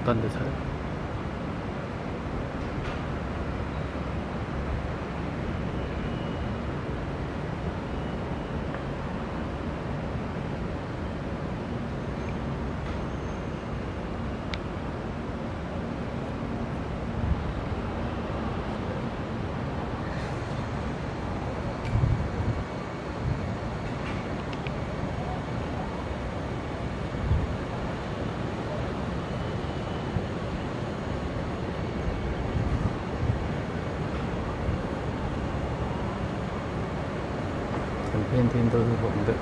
蛋的菜。整 天天都是红的。